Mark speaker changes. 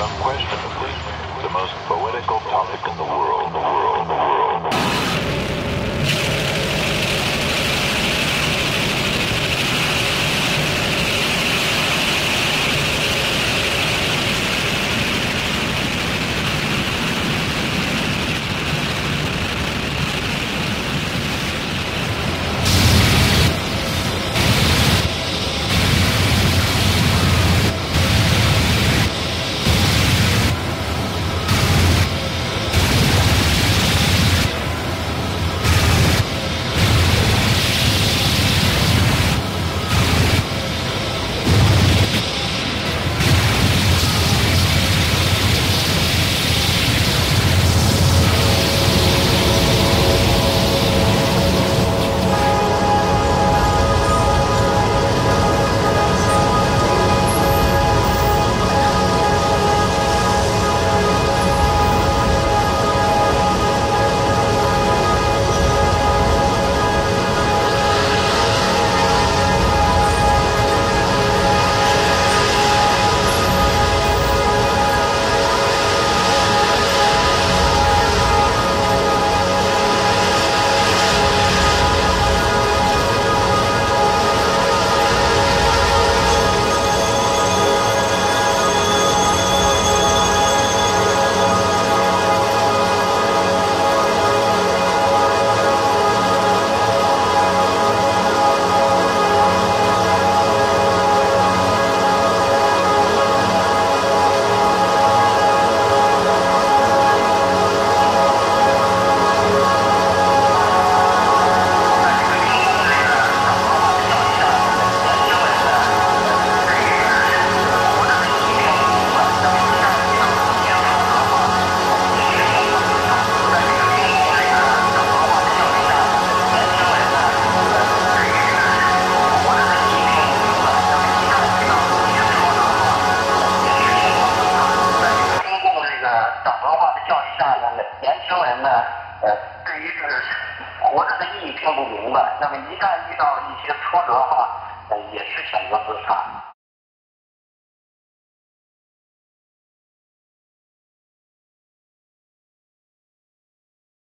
Speaker 1: unquestionably the most poetical topic in the
Speaker 2: 化的，年轻人呢，呃，对于这个活着的意义并不明白。那么一旦遇到一些挫折的话，呃，也是选择自杀